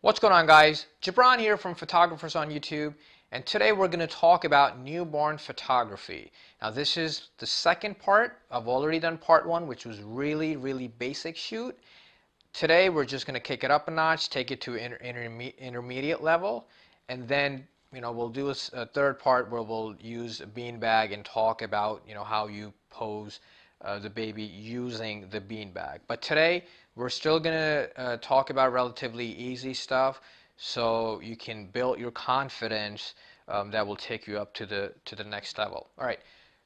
What's going on guys? Jibran here from Photographers on YouTube and today we're going to talk about newborn photography. Now this is the second part. I've already done part one which was really really basic shoot. Today we're just going to kick it up a notch, take it to inter interme intermediate level and then you know we'll do a, a, third part where we'll use a beanbag and talk about you know how you pose uh, the baby using the beanbag. But today we're still gonna uh, talk about relatively easy stuff so you can build your confidence um, that will take you up to the to the next level. All right,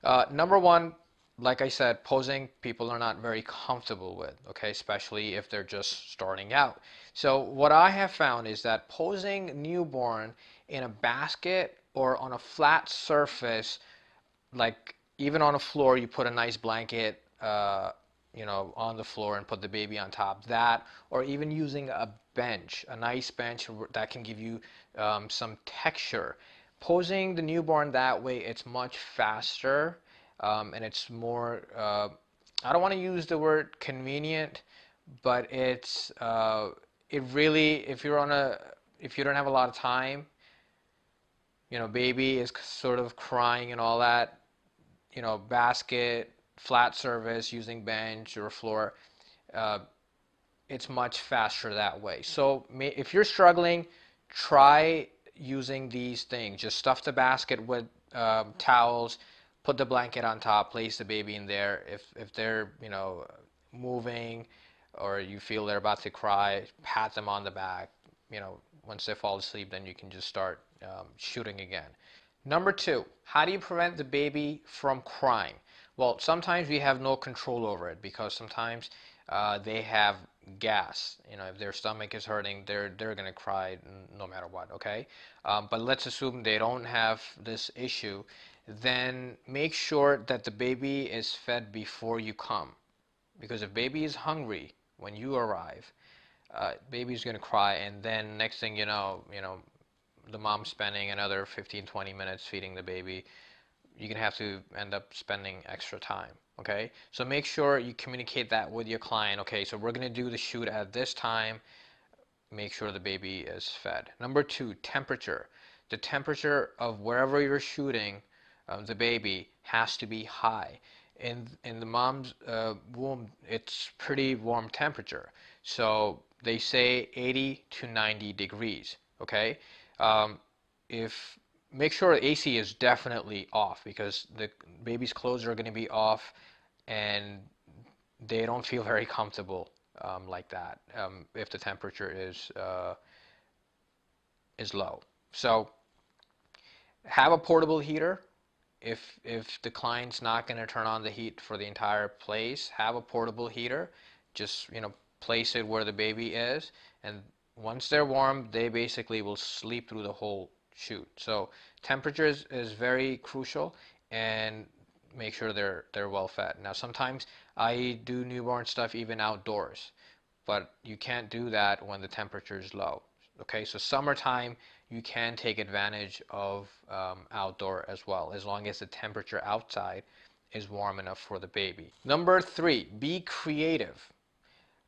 uh, number one. Like I said, posing people are not very comfortable with, okay, especially if they're just starting out. So what I have found is that posing newborn in a basket or on a flat surface, like even on a floor, you put a nice blanket, uh, you know, on the floor and put the baby on top. That, or even using a bench, a nice bench that can give you um, some texture. Posing the newborn that way, it's much faster um, and it's more. Uh, I don't want to use the word convenient, but it's uh, it really if you're on a if you don't have a lot of time you know, baby is sort of crying and all that, you know, basket, flat surface using bench or floor, uh, it's much faster that way. So if you're struggling, try using these things. Just stuff the basket with um, towels, put the blanket on top, place the baby in there. If, if they're, you know, moving or you feel they're about to cry, pat them on the back. You know, once they fall asleep, then you can just start um, shooting again. Number two, how do you prevent the baby from crying? Well, sometimes we have no control over it because sometimes uh, they have gas. You know, if their stomach is hurting, they're they're gonna cry no matter what. Okay, um, but let's assume they don't have this issue. Then make sure that the baby is fed before you come, because if baby is hungry when you arrive, uh, baby's gonna cry, and then next thing you know, you know, the mom spending another 15 20 minutes feeding the baby you're gonna have to end up spending extra time okay? So make sure you communicate that with your client okay? So we're gonna do the shoot at this time. Make sure the baby is fed. Number two temperature. The temperature of wherever you're shooting uh, the baby has to be high. In in the mom's uh, womb it's pretty warm temperature. So they say 80 to 90 degrees okay um, if make sure AC is definitely off because the baby's clothes are going to be off and they don't feel very comfortable um, like that um, if the temperature is uh, is low. So have a portable heater. If if the client's not going to turn on the heat for the entire place, have a portable heater. Just you know place it where the baby is, and once they're warm, they basically will sleep through the whole shoot. So temperature is, is very crucial and make sure they're they're well fed. Now sometimes I do newborn stuff even outdoors, but you can't do that when the temperature is low. Okay, so summertime you can take advantage of um, outdoor as well, as long as the temperature outside is warm enough for the baby. Number three, be creative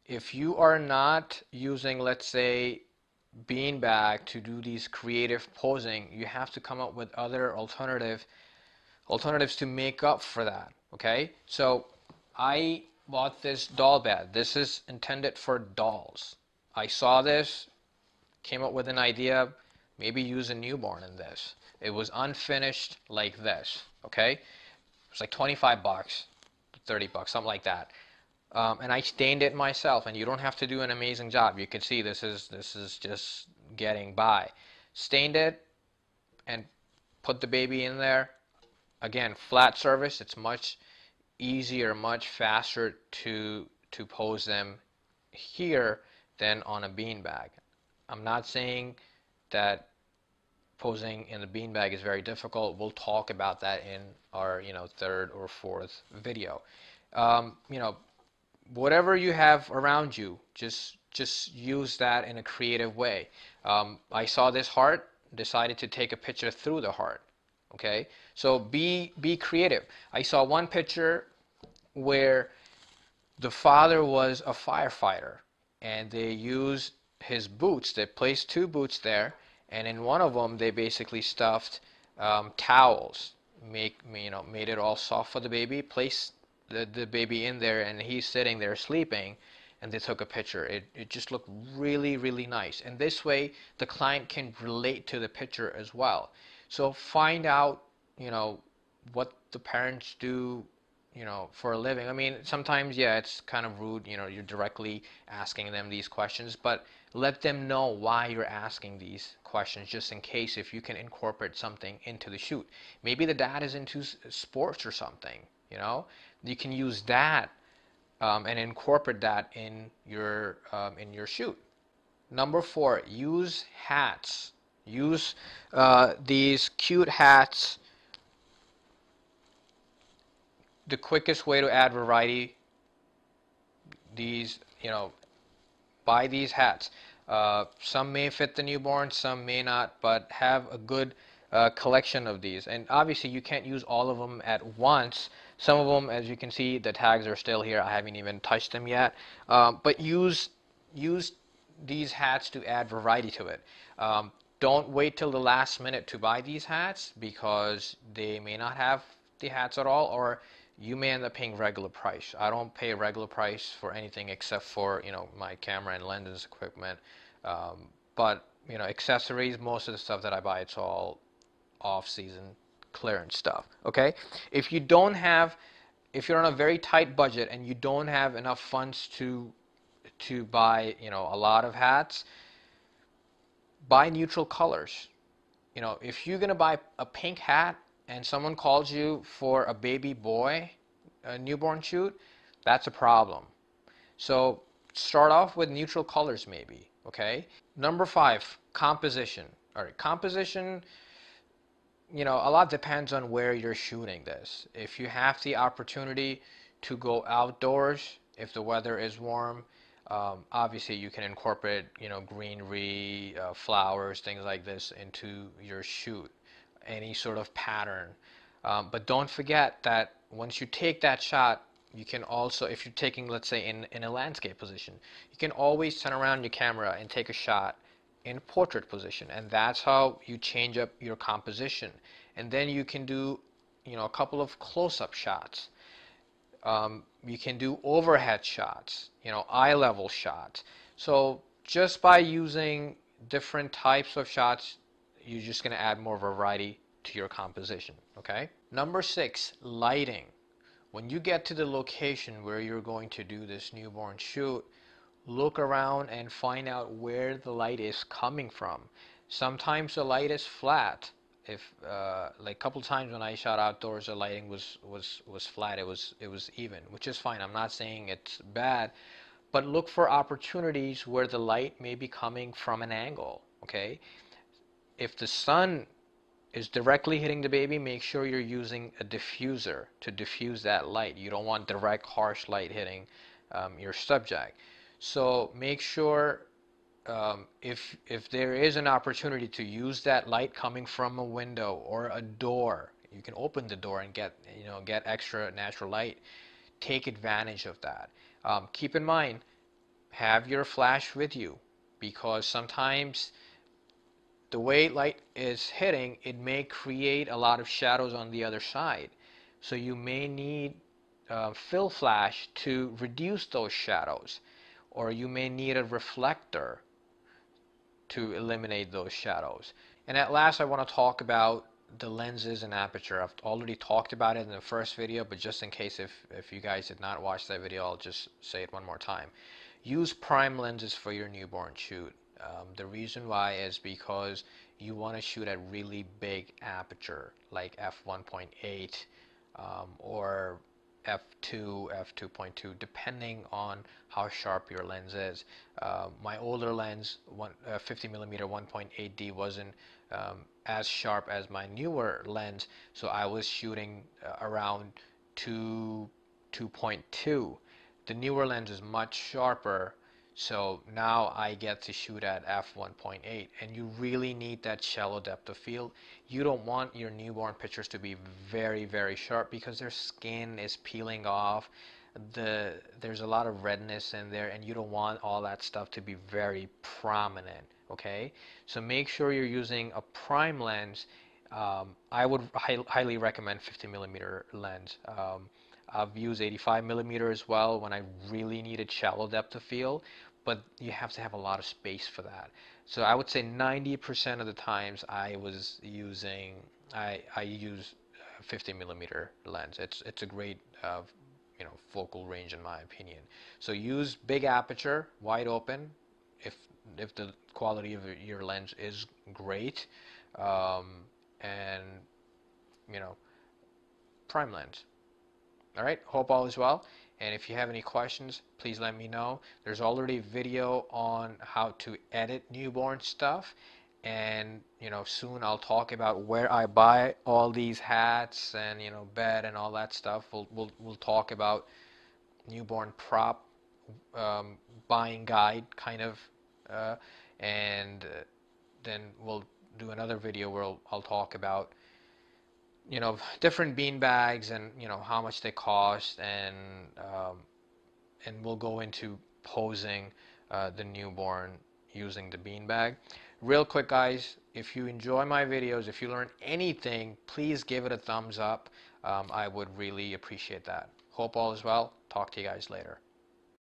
if you are not using, let's say, beanbag to do these creative posing, you have to come up with other alternative alternatives to make up for that. Okay, so I bought this doll bed. This is intended for dolls. I saw this, came up with an idea, maybe use a newborn in this. It was unfinished like this. Okay, it was like 25 bucks, 30 bucks, something like that um, and I stained it myself and you don't have to do an amazing job. You can see this is this is just getting by. Stained it and put the baby in there. Again flat surface. It's much easier much faster to to pose them here than on a beanbag. I'm not saying that posing in the beanbag is very difficult. We'll talk about that in our you know third or fourth video. Um, you know whatever you have around you, just just use that in a creative way. Um, I saw this heart, decided to take a picture through the heart. Okay, So be be creative. I saw one picture where the father was a firefighter and they used his boots. They placed two boots there, and in one of them they basically stuffed um, towels, make you know made it all soft for the baby, placed the, the baby in there, and he's sitting there sleeping, and they took a picture. It, it just looked really, really nice. And this way, the client can relate to the picture as well. So find out, you know, what the parents do you know, for a living. I mean, sometimes, yeah, it's kind of rude, you know, you're directly asking them these questions, but let them know why you're asking these questions just in case if you can incorporate something into the shoot. Maybe the dad is into sports or something, you know, you can use that um, and incorporate that in your, um, in your shoot. Number four, use hats. Use uh, these cute hats the quickest way to add variety these you know buy these hats uh, some may fit the newborn some may not but have a good uh, collection of these. And obviously you can't use all of them at once. Some of them as you can see the tags are still here. I haven't even touched them yet. Um, but use use these hats to add variety to it. Um, don't wait till the last minute to buy these hats because they may not have the hats at all or you may end up paying regular price. I don't pay regular price for anything except for you know my camera and lenses equipment. Um, but you know accessories, most of the stuff that I buy, it's all off-season clearance stuff. Okay, if you don't have, if you're on a very tight budget and you don't have enough funds to to buy you know a lot of hats, buy neutral colors. You know, if you're gonna buy a pink hat and someone calls you for a baby boy, a newborn shoot, that's a problem. So start off with neutral colors maybe, okay? Number five, composition. All right, composition, you know, a lot depends on where you're shooting this. If you have the opportunity to go outdoors, if the weather is warm, um, obviously you can incorporate, you know, greenery, uh, flowers, things like this into your shoot any sort of pattern. Um, but don't forget that once you take that shot, you can also, if you're taking, let's say, in, in a landscape position, you can always turn around your camera and take a shot in portrait position. And that's how you change up your composition. And then you can do, you know, a couple of close-up shots. Um, you can do overhead shots, you know, eye level shots. So just by using different types of shots, you're just going to add more variety to your composition, okay? Number six, lighting. When you get to the location where you're going to do this newborn shoot, look around and find out where the light is coming from. Sometimes the light is flat. If uh, like a couple times when I shot outdoors, the lighting was was was flat. It was it was even, which is fine. I'm not saying it's bad, but look for opportunities where the light may be coming from an angle. Okay, if the sun is directly hitting the baby, make sure you're using a diffuser to diffuse that light. You don't want direct harsh light hitting um, your subject. So make sure um, if if there is an opportunity to use that light coming from a window or a door, you can open the door and get you know get extra natural light. Take advantage of that. Um, keep in mind, have your flash with you because sometimes the way light is hitting, it may create a lot of shadows on the other side. So you may need uh, fill flash to reduce those shadows or you may need a reflector to eliminate those shadows. And at last I want to talk about the lenses and aperture. I've already talked about it in the first video, but just in case if, if you guys did not watch that video, I'll just say it one more time. Use prime lenses for your newborn shoot. Um, the reason why is because you want to shoot at really big aperture like f1.8 um, or f2, f2.2 depending on how sharp your lens is. Uh, my older lens, one, uh, 50 millimeter 1.8D wasn't um, as sharp as my newer lens so I was shooting uh, around 2, 2.2. The newer lens is much sharper So now I get to shoot at f1.8 and you really need that shallow depth of field. You don't want your newborn pictures to be very, very sharp because their skin is peeling off. The, there's a lot of redness in there and you don't want all that stuff to be very prominent okay so make sure you're using a prime lens um, I would hi highly recommend 50 millimeter lens um, I've used 85 millimeter as well when I really needed shallow depth of field but you have to have a lot of space for that. So I would say 90% of the times I was using, I, I use 50 millimeter lens. It's, it's a great, uh, you know, focal range in my opinion. So use big aperture, wide open, if, if the quality of your lens is great, um, and, you know, prime lens. All right, hope all is well. And if you have any questions, please let me know. There's already a video on how to edit newborn stuff. And, you know, soon I'll talk about where I buy all these hats and, you know, bed and all that stuff. We'll, we'll, we'll talk about newborn prop um, buying guide kind of. Uh, and uh, then we'll do another video where I'll, I'll talk about you know different bean bags and you know how much they cost and um, and we'll go into posing uh, the newborn using the bean bag. Real quick guys if you enjoy my videos if you learn anything please give it a thumbs up. Um, I would really appreciate that. Hope all is well. Talk to you guys later